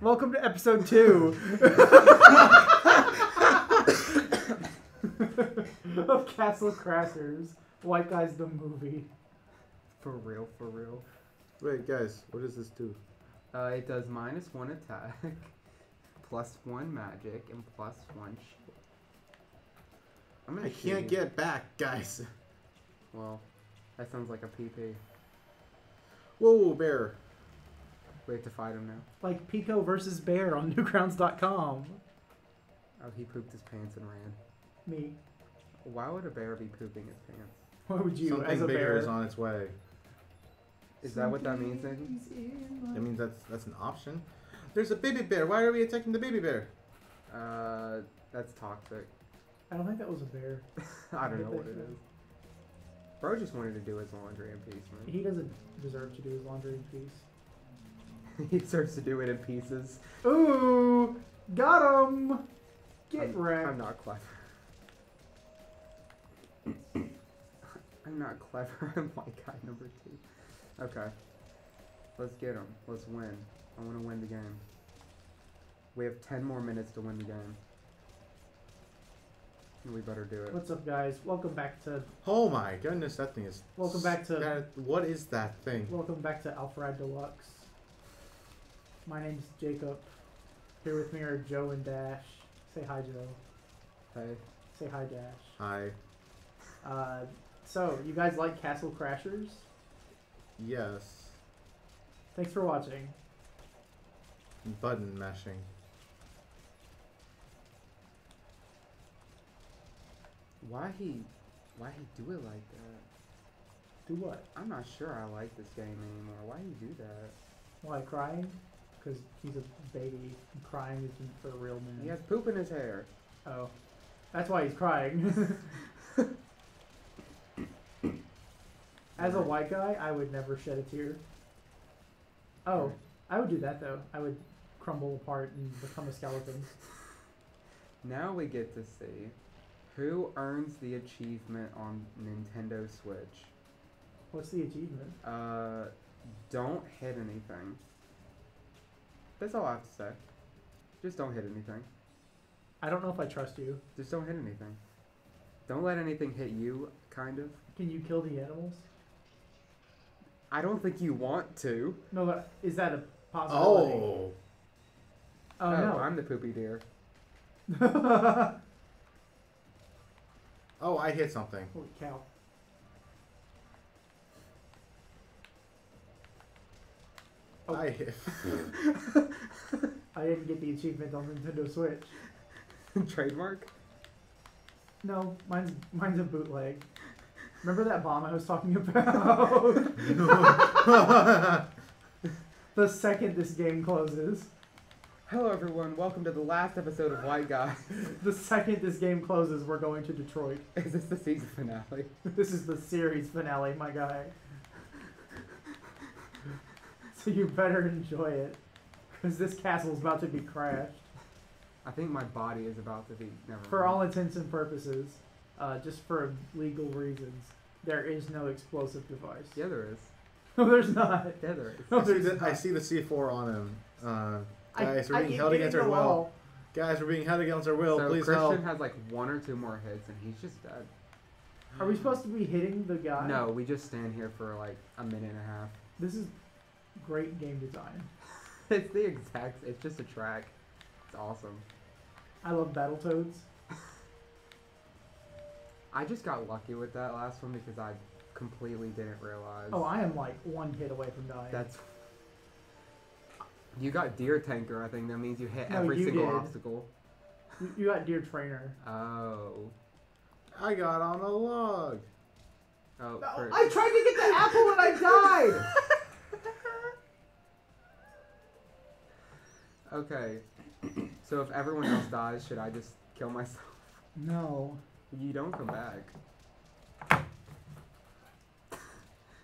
Welcome to episode two of Castle Crashers. White Guys the movie. For real, for real. Wait, guys, what does this do? Uh, it does minus one attack, plus one magic, and plus one shield. I'm gonna I shoot can't you. get back, guys. Well, that sounds like a PP. Whoa, bear. We have to fight him now. Like Pico versus Bear on Newgrounds.com. Oh, he pooped his pants and ran. Me. Why would a bear be pooping his pants? Why would you Something as a bigger bear? is on its way. Is that what that means, Nathan? That means that's that's an option. There's a baby bear. Why are we attacking the baby bear? Uh, that's toxic. I don't think that was a bear. I don't I know what it is. Bro just wanted to do his laundry in peace, man. He doesn't deserve to do his laundry in peace. he starts to do it in pieces. Ooh, got him. Get I'm, wrecked. I'm not clever. I'm not clever. I'm white guy number two. Okay. Let's get him. Let's win. I want to win the game. We have 10 more minutes to win the game. We better do it. What's up, guys? Welcome back to Oh my goodness, that thing is. Welcome back to- That, what is that thing? welcome back to Alfred Deluxe. My name's Jacob. Here with me are Joe and Dash. Say hi, Joe. Hey. Say hi, Dash. Hi. Uh, so you guys like Castle Crashers? Yes. Thanks for watching. Button mashing. Why he... Why he do it like that? Do what? I'm not sure I like this game anymore. Why he do that? Why crying? Because he's a baby. And crying isn't for real men. He has poop in his hair. Oh, that's why he's crying. As a white guy, I would never shed a tear. Oh, I would do that though. I would crumble apart and become a skeleton. Now we get to see who earns the achievement on Nintendo Switch. What's the achievement? Uh, don't hit anything. That's all I have to say. Just don't hit anything. I don't know if I trust you. Just don't hit anything. Don't let anything hit you, kind of. Can you kill the animals? I don't think you want to. No, but is that a possibility? Oh. Oh, oh no. I'm the poopy deer. Oh, I hit something. Holy cow. Oh. I. I didn't get the achievement on Nintendo Switch. Trademark? No, mine's mine's a bootleg. Remember that bomb I was talking about? the second this game closes, Hello, everyone. Welcome to the last episode of White Guy. the second this game closes, we're going to Detroit. Is this the season finale? This is the series finale, my guy. So you better enjoy it, because this castle's about to be crashed. I think my body is about to be. Never For mind. all intents and purposes, uh, just for legal reasons, there is no explosive device. Yeah, there is. No, there's not. Yeah, there is. No, I, see there's the, I see the C4 on him. Uh, I- guys, we're being keep held against our will. Guys, we're being held against our will. so Please Christian help. has like one or two more hits, and he's just dead. Are we supposed to be hitting the guy? No, we just stand here for like a minute and a half. This is great game design. It's the exact. It's just a track. It's awesome. I love Battletoads. I just got lucky with that last one because I completely didn't realize. Oh, I am like one hit away from dying. That's. You got deer tanker. I think that means you hit No, every you single did. obstacle. You, you got Deer Trainer. Oh. I got on a log. Oh. No, I tried to get the apple and I died. Okay. So if everyone else dies, should I just kill myself? No, You don't come back.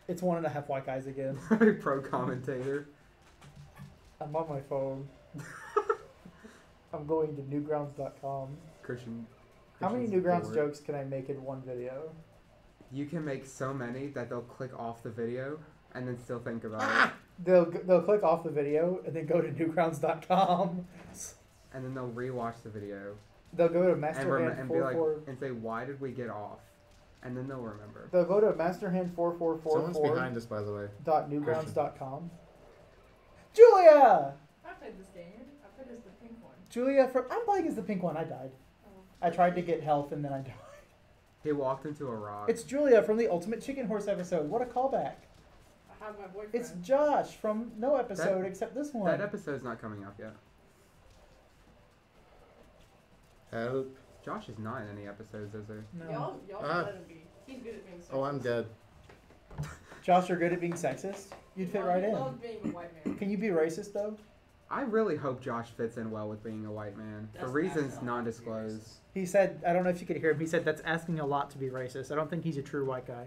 it's one and a half white guys again. Pro commentator. I'm on my phone. I'm going to newgrounds.com. Christian. How many Newgrounds bored. jokes can I make in one video? You can make so many that they'll click off the video and then still think about it. They'll they'll click off the video and then go to newgrounds.com. and then they'll rewatch the video They'll go to and, rem- masterhand and be four like four. and say why did we get off, and then they'll remember. They'll go to masterhand four four four Someone's four behind us, by the way. dot newgrounds.com. Julia, I played this game. I played as the pink one. Julia, from I'm playing as the pink one. I died. Oh. I tried to get health and then I died. He walked into a rock. It's Julia from the Ultimate Chicken Horse episode. What a callback! I have my boyfriend. It's Josh from no episode except this one. that episode's not coming up yet. Help. Josh is not in any episodes, is there? no. Y'all, y'all Ah. let him be. He's good at being sexist. Oh, I'm dead. Josh, you're good at being sexist. You'd fit He right in. loves being a white man. Can you be racist though? I really hope Josh fits in well with being a white man for That's reasons asking non-disclosed. He said, I don't know if you could hear him. He said that's asking a lot to be racist. I don't think he's a true white guy.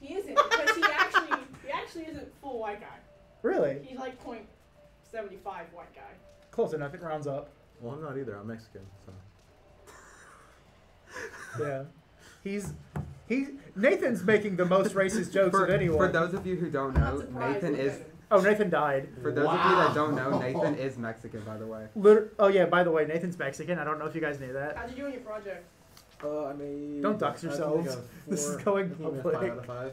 He isn't because he actually he actually isn't full white guy. Really? He's like point seventy five white guy. Close enough. It rounds up. Well, I'm not either. I'm Mexican, so. Yeah. He's he's Nathan's making the most racist jokes For, of anyone. for those of you who don't know. Nathan is oh, Nathan died. for those of you that don't know, Nathan is Mexican, by the way. Liter- oh yeah. By the way, Nathan's Mexican. I don't know if you guys knew that. How'd you do in your project? Uh, I made. Don't dox I think I yourselves. got This is going I think I public. Five out of five.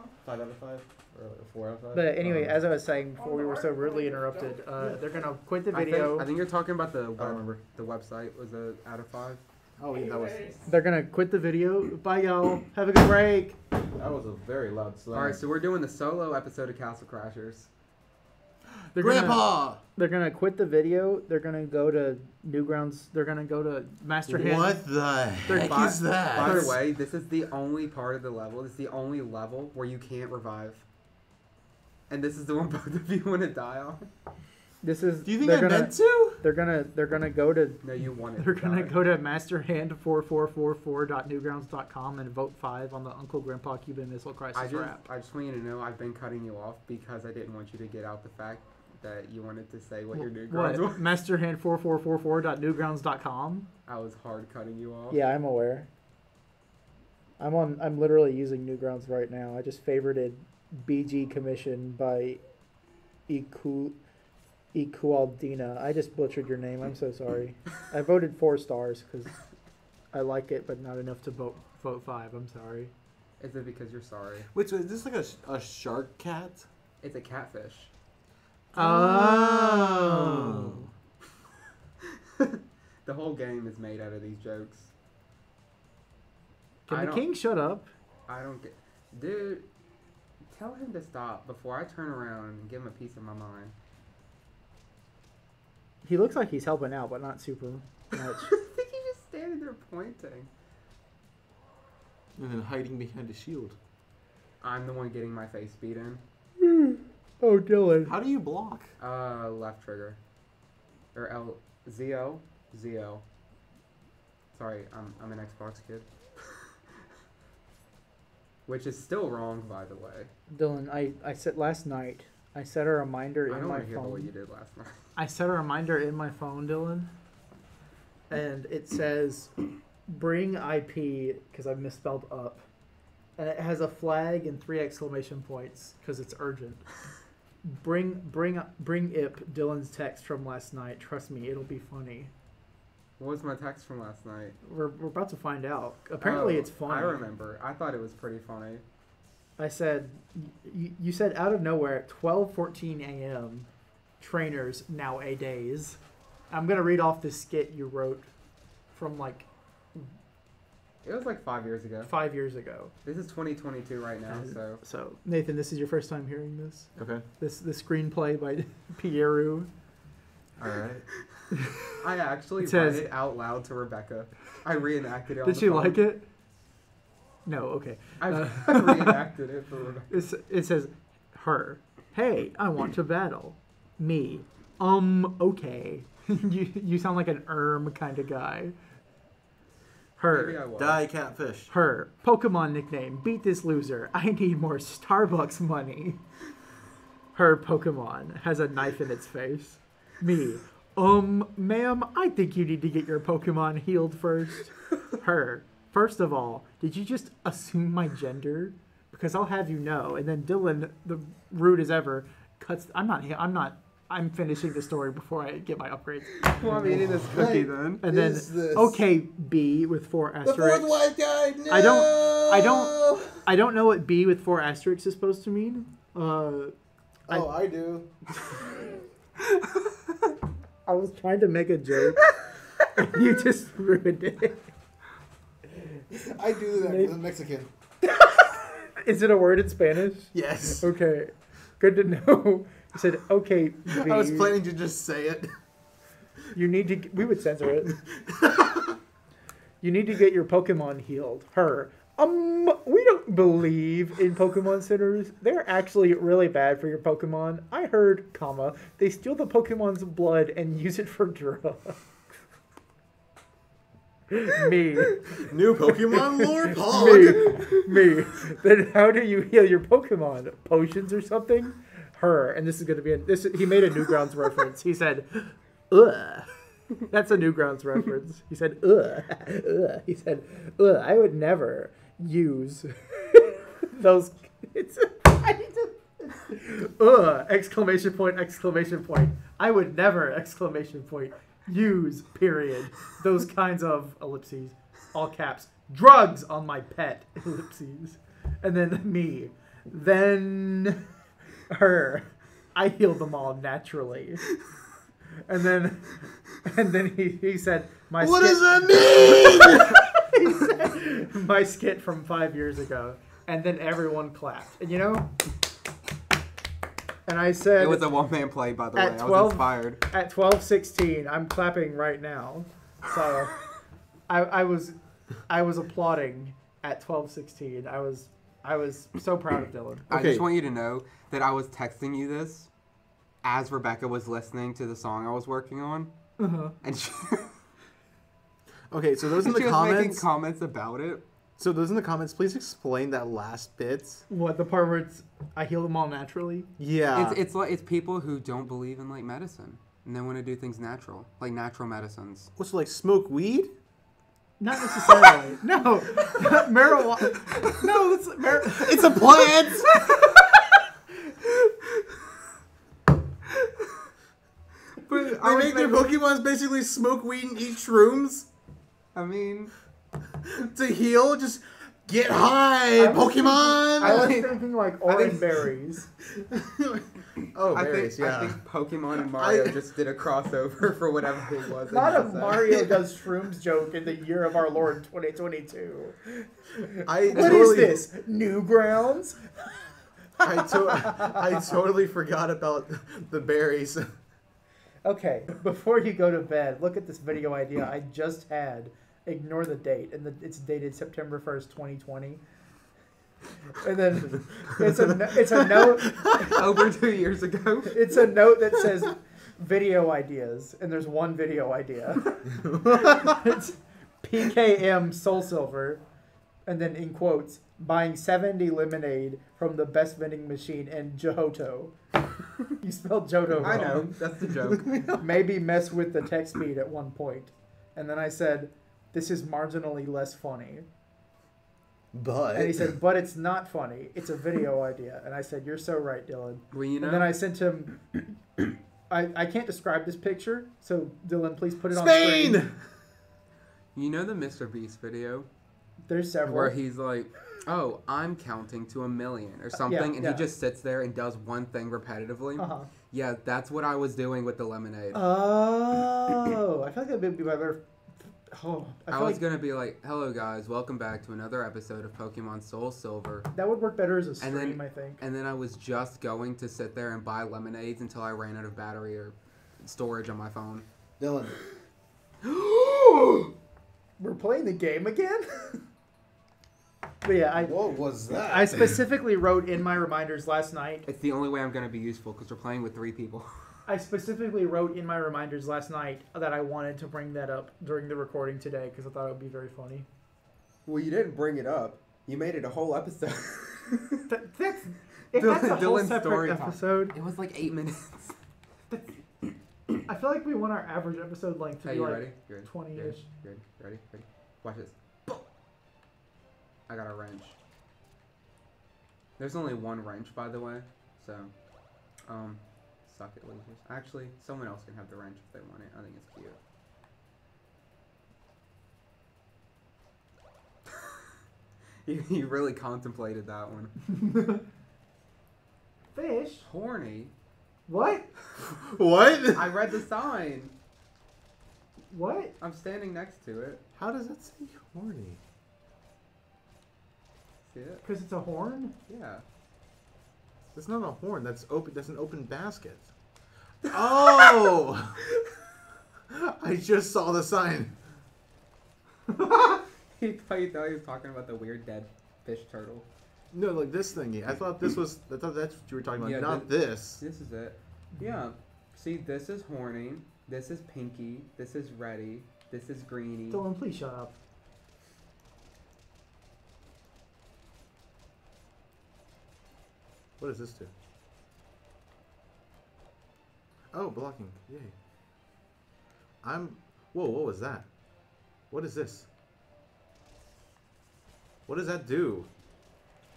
Huh? Five out of five, or four out of five. But anyway, Um, as I was saying before we were so rudely interrupted, uh, they're gonna quit the I think, video. I think you're talking about the I don't remember. the website was a out of five. Oh, yeah, that was Anyways, They're gonna quit the video. Bye, y'all. Have a good break. that was a very loud slam. All right, so we're doing the solo episode of Castle Crashers. They're Gonna, Grandpa. they're gonna quit the video. They're gonna go to Newgrounds. They're gonna go to Master Hand. What the They're- heck By- is that? By the way, this is the only part of the level. It's the only level where you can't revive. And this is the one both of you want to die on. This is. do you think they're I gonna, meant to? They're gonna. They're gonna go to. No, you want it. They're to gonna die. go to masterhand4444.newgrounds.com and vote five on the Uncle Grandpa Cuban Missile Crisis I just, rap. I just want you to know I've been cutting you off because I didn't want you to get out the fact that you wanted to say what your new What? grounds was. Masterhand4444.newgrounds.com. I was hard cutting you off. Yeah, I'm aware. I'm on. I'm literally using Newgrounds right now. I just favorited BG Commission by Iku Ikualdina. I just butchered your name. I'm so sorry. I voted four stars because I like it, but not enough to vote vote five. I'm sorry. Is it because you're sorry? Wait, so is this like a, a shark cat? It's a catfish. Oh. The whole game is made out of these jokes. Can I the king shut up? I don't get. Dude, tell him to stop before I turn around and give him a piece of my mind. He looks like he's helping out, but not super much. I think he's just standing there pointing. And then hiding behind a shield. I'm the one getting my face beat in. oh, Dylan. How do you block? Uh, left trigger. Or L. ZO? ZO. Sorry, I'm, I'm an Xbox kid. Which is still wrong, by the way. Dylan, I, I set last night. I set a reminder in my phone. I in don't my hear about what you did last night. I set a reminder in my phone, Dylan, and it says bring IP because I misspelled up, and it has a flag and three exclamation points because it's urgent. Bring bring bring IP Dylan's text from last night. Trust me, it'll be funny. What was my text from last night? We're, we're about to find out. Apparently, Oh, it's funny. I remember. I thought it was pretty funny. I said, you, you said out of nowhere at 12:14 a.m. Trainers now a days. I'm gonna read off this skit you wrote from like It was like five years ago. five years ago. This is 2022 right now, so So Nathan, this is your first time hearing this. Okay. This the screenplay by Pieru. All right. I actually It says- read it out loud to Rebecca. I reenacted it. On Did the she phone. like it? No. Okay. I, Uh, reenacted it for Rebecca. It's, it says, her. Hey, I want to battle. Me. Um. Okay. you you sound like an erm kind of guy. Her. Maybe I was. Die catfish. Her Pokemon nickname. Beat this loser. I need more Starbucks money. Her Pokemon has a knife in its face. Me. Um, ma'am, I think you need to get your Pokemon healed first. Her. First of all, did you just assume my gender? because I'll have you know. And then Dylan, the rude as ever, cuts. I'm not. I'm not. I'm finishing the story before I get my upgrades. Well, I'm eating this cookie then. And then Is this- okay, B with four The fourth asterisks. white guy. No! I don't- I don't- I don't know what B with four asterisks is supposed to mean. Uh, Oh, I do. I was trying to make a joke. and you just ruined it. I do that. Maybe- because I'm Mexican. Is it a word in Spanish? Yes. Okay, good to know. You said okay. B. I was planning to just say it. You need to. We would censor it. you need to get your Pokemon healed. Her. Um, we don't believe in Pokemon centers. They're actually really bad for your Pokemon. I heard, comma, they steal the Pokemon's blood and use it for drugs. Me. New Pokemon lore. Me. Me. Then how do you heal your Pokemon? Potions or something? Her. And this is gonna be a this he made a Newgrounds reference. He said, Ugh. That's a Newgrounds reference. He said, Ugh. Ugh. He said, Ugh, I would never use those it's I need to Ugh. Exclamation point, exclamation point. I would never, exclamation point, use, period. Those kinds of ellipses. All caps. Drugs on my pet. Ellipses. And then me. Then her. I healed them all naturally. And then and then he, he said my What skit, does that mean? he said, my skit from five years ago. And then everyone clapped. And you know and I said It was a one man play, by the way. At I 12 was inspired. at twelve sixteen, I'm clapping right now. So I, I was I was applauding at twelve sixteen. I was I was so proud of Dylan. I Okay. just want you to know that I was texting you this as Rebecca was listening to the song I was working on, Uh-huh. and she, Okay, so those in the she the was making comments. comments about it. So those in the comments, please explain that last bit. What the part where it's I heal them all naturally? Yeah. It's it's like it's people who don't believe in like medicine and they want to do things natural, like natural medicines. What's like smoke weed? Not necessarily. no, marijuana. No, that's mar- It's a plant. But they make their Pokemons basically smoke weed and eat shrooms I mean, to heal. Just get high, I Pokemon. I was thinking like I orange berries. oh, I berries, think yeah. I think Pokemon and Mario I- just did a crossover for whatever it was. Not a that he. Mario does shrooms joke in the year of our Lord 2022. I What is totally, this? Newgrounds? I, to- I totally forgot about the berries. Okay, before you go to bed, look at this video idea I just had. Ignore the date, and the, it's dated September first, twenty twenty. And then it's a it's a note over two years ago. it's a note that says video ideas, and there's one video idea. it's PKM Soul Silver, and then in quotes, buying 70 lemonade from the best vending machine in Johto. you spelled Johto wrong. I know that's the joke. maybe mess with the text speed at one point. And then I said, this is marginally less funny. But And he said, but it's not funny. It's a video idea. And I said, you're so right, Dylan. Well, you know, And then I sent him, I, I can't describe this picture. So Dylan, please put it on Spain. screen. you know the Mr. Beast video There's several. where he's like, "Oh, I'm counting to a million or something," and yeah. he just sits there and does one thing repetitively. uh-huh. Yeah, that's what I was doing with the lemonade. Oh, I feel like that would be my better. Oh, I I, was like gonna be like, "Hello guys, welcome back to another episode of Pokemon Soul Silver." that would work better as a stream. And then- I think. And then I was just going to sit there and buy lemonades until I ran out of battery or storage on my phone. Dylan. We're playing the game again. but yeah, I What was that? I specifically wrote in my reminders last night. It's the only way I'm gonna be useful because we're playing with three people. I specifically wrote in my reminders last night that I wanted to bring that up during the recording today because I thought it would be very funny. Well, you didn't bring it up. You made it a whole episode. That, that's if Dylan- that's a whole Dylan's separate story time. episode. it was like eight minutes. I feel like we want our average episode length to Hey, be you like ready? You ready? 20 You ready? ish. You ready? You ready? Ready? Watch this. I got a wrench. There's only one wrench, by the way. So, um, it, losers. Actually, someone else can have the wrench if they want it. I think it's cute. you, you really contemplated that one. Fish? Horny. What? What? I read the sign. What? I'm standing next to it. How does that say horny? See it? Because it's a horn? Yeah. That's not a horn. That's open. That's an open basket. Oh! I just saw the sign. he thought, he thought he was talking about the weird dead fish turtle. No, like this thingy. I thought this was. I thought that's what you were talking about. Yeah, not the- this. This is it. Yeah. See, this is horny. This is pinky. This is ready. This is greeny. Dylan, please shut up. What does this do? Oh, blocking. Yay. I'm. Whoa, what was that? What is this? What does that do?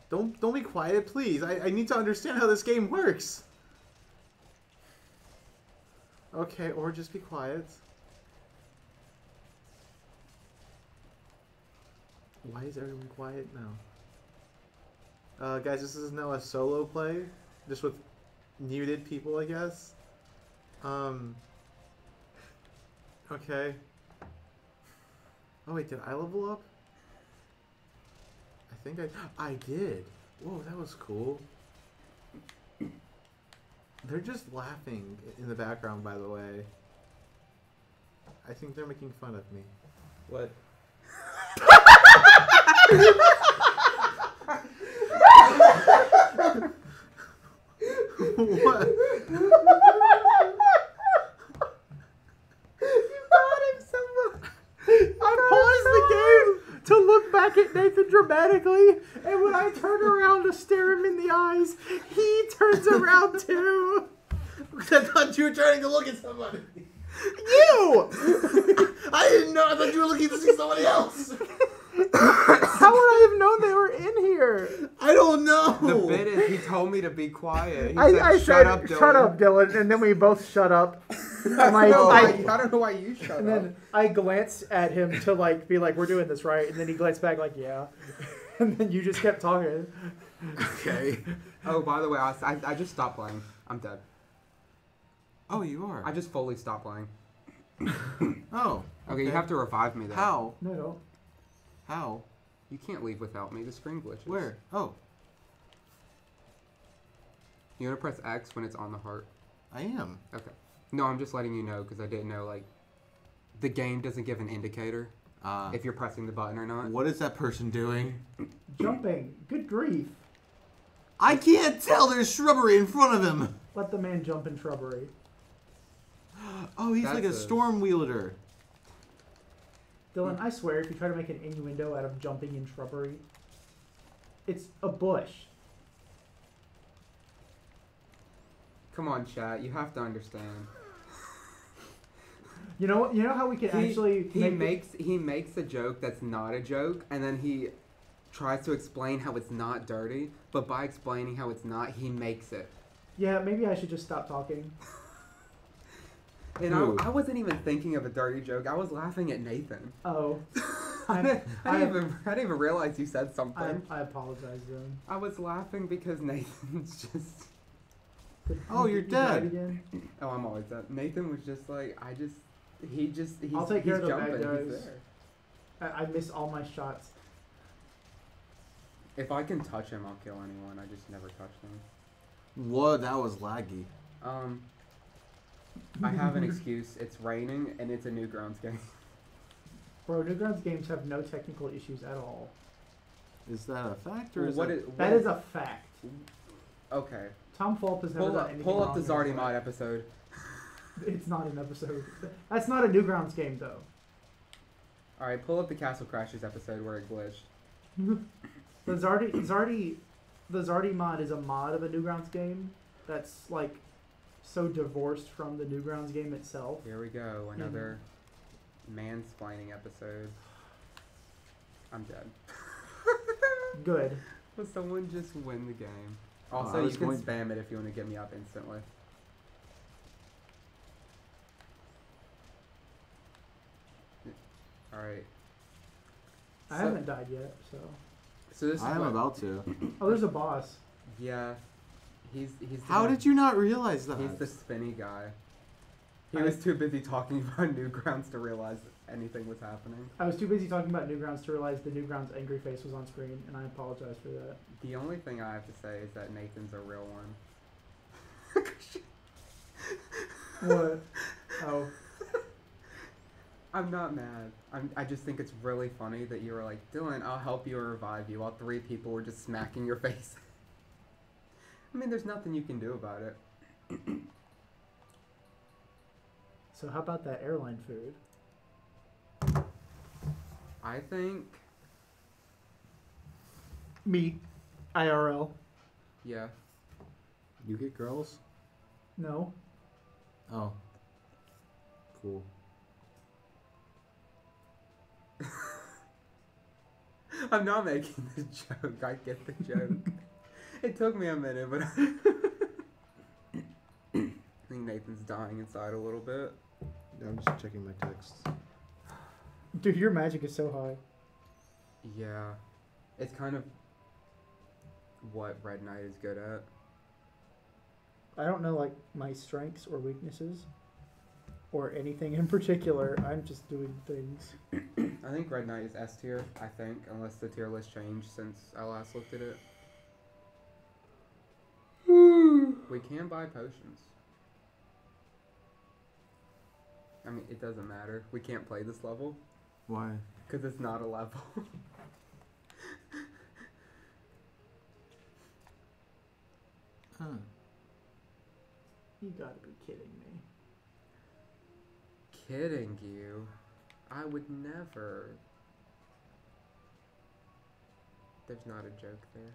Don't don't be quiet, please. I, I need to understand how this game works. Okay, or just be quiet. Why is everyone quiet now? Uh, guys, this is now a solo play, just with muted people, I guess. Um. Okay. Oh wait, did I level up? I think I I did. Whoa, that was cool. They're just laughing in the background, by the way. I think they're making fun of me. What? what? You bought him I paused the game to look back at Nathan dramatically, and when I turn around to stare him in the eyes, he turns around too. I thought you were trying to look at somebody. You! I didn't know. I thought you were looking to see somebody else. How would I have known they were in here? I don't know. The bit is he told me to be quiet. He I, said, I shut said, up, Dylan. shut up, Dylan, and then we both shut up. And I, I, don't know I, why, I don't know why you shut and up. then I glance at him to like be like, "We're doing this right," and then he glanced back like, "Yeah," and then you just kept talking. Okay. Oh, by the way, I, I, I just stopped playing. I'm dead. Oh, you are. I just fully stopped playing. oh. Okay, you have to revive me though. How? No, no. How? You can't leave without me. The screen glitches. Where? Oh, You want to press X when it's on the heart. I am. Okay. No, I'm just letting you know because I didn't know like the game doesn't give an indicator Uh, if you're pressing the button or not. what is that person doing? Jumping. Good grief. I can't tell. There's shrubbery in front of him. Let the man jump in shrubbery. Oh, he's like a a- storm wielder. Dylan, I swear, if you try to make an innuendo out of jumping in shrubbery, it's a bush. Come on, chat. You have to understand. You know, you know how we can He, actually he make the- makes he makes a joke that's not a joke, and then he tries to explain how it's not dirty. But by explaining how it's not, he makes it. Yeah, maybe I should just stop talking. And Who? I, I wasn't even thinking of a dirty joke. I was laughing at Nathan. Oh, I, I'm, didn't, I, didn't even, I didn't even realize you said something. I, I apologize, then. I was laughing because Nathan's just. Did Oh, you- you're dead. Again? Oh, I'm always dead. Nathan was just like, I just. He just. He's, I'll take he's care of the jumping. bad He's guys. there. I, I miss all my shots. If I can touch him, I'll kill anyone. I just never touch them. Whoa, that was laggy. Um, I have an excuse. It's raining and it's a Newgrounds game. Bro, Newgrounds games have no technical issues at all. Is that a fact or is what that? is That what- is a fact. Okay? Tom Fulp has never Pull done up, anything pull up wrong the his Zardy life. mod episode. It's not an episode. That's not a Newgrounds game, though. All right, pull up the Castle Crashers episode where it glitched. The Zardy, Zardy, the Zardy mod is a mod of a Newgrounds game that's like so divorced from the Newgrounds game itself. Here we go, another mansplaining episode. I'm dead. Good. Will someone just win the game? Oh, Also, you can going- spam it if you want to get me up instantly. Alright. I So- haven't died yet, so. So this I am what- about to. Oh, there's a boss. Yeah. He's he's the How guy- did you not realize that? He's the spinny guy. He I- was too busy talking about Newgrounds to realize anything was happening. I was too busy talking about Newgrounds to realize the Newgrounds angry face was on screen, and I apologize for that. The only thing I have to say is that Nathan's a real one. What? Oh, I'm not mad. I'm, I just think it's really funny that you were like, Dylan, I'll help you or revive you, while three people were just smacking your face. I mean, there's nothing you can do about it. so how about that airline food? I think, Me, IRL. yeah. You get girls? No. Oh. Cool. I'm not making the joke. I get the joke. it took me a minute, but I think Nathan's dying inside a little bit. I'm just checking my texts. Dude, your magic is so high. Yeah. It's kind of what Red Knight is good at. I don't know like my strengths or weaknesses or anything in particular. I'm just doing things. I think Red Knight is S tier, I think, unless the tier list changed since I last looked at it. we can buy potions. I mean, it doesn't matter. We can't play this level Why? because it's not a level. Huh. You gotta be kidding me. Kidding you. I would never. There's not a joke there.